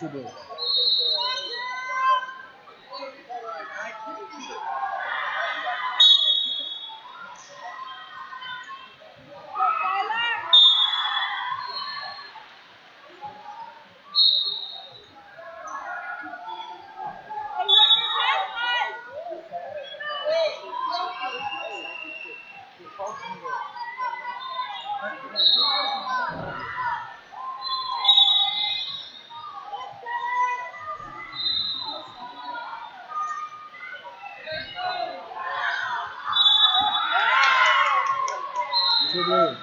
today. Thank you. Too late.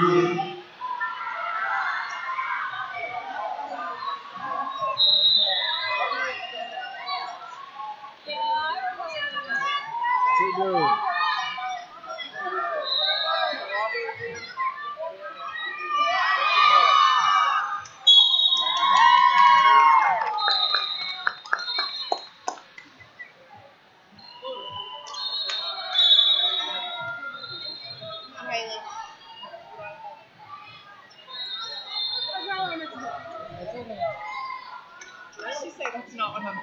Thank you. go. She said that's not what I'm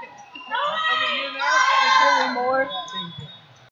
you?